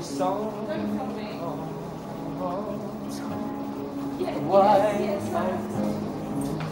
every song. Don't tell me. Yes, yes.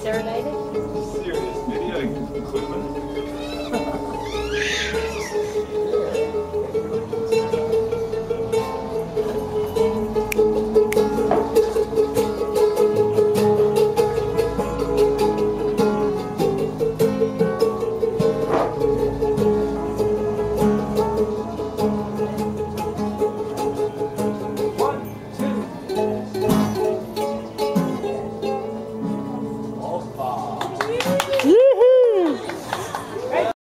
serenaded?